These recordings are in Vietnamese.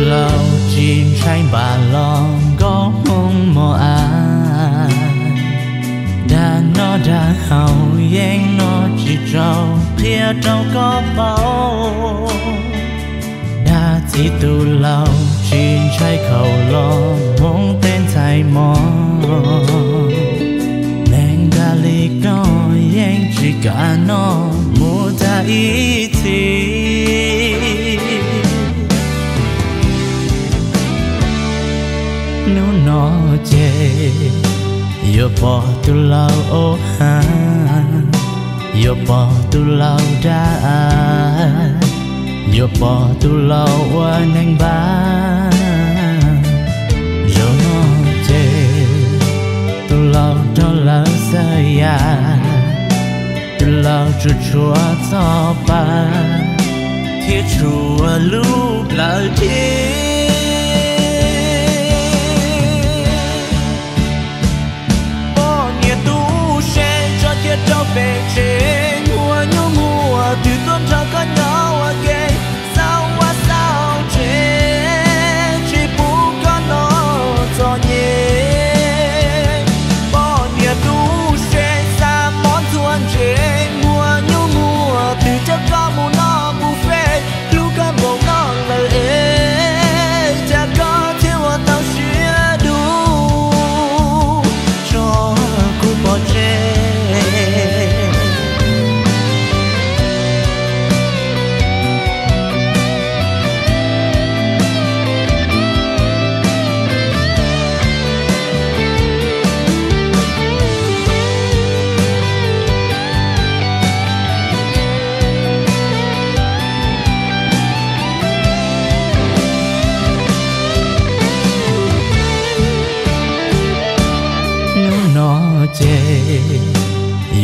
lâu chim thay bà lòng có hôn mò à đã nó đã hầu yên nó chỉ trâu, phía trong có bao đã chỉ tu lâu chim trái khẩu lo muốn tên thay mò. Nên đã lý có yên chỉ cả nó, mua ta ý nu nó chê yo bỏ tu lao, ô ha. Yo bỏ tu lao ra yo bỏ tu lao qua nang ba. Yo nó chê tu lao cho la sa ya. Tu lao cho chúa cho ba. Thiết chúa lúc là thiết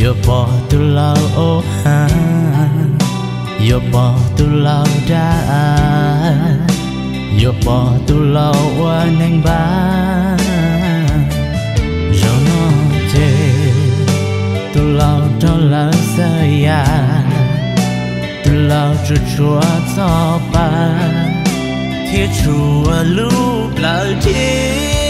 yo bỏ tu lao ô ha yo bỏ tu lao ra. Yo bỏ tu lao wa nang ba. Yo no chê tu lao cho la sa ya. Tu lao cho chua cho ba. Thiết chua lúc lao chết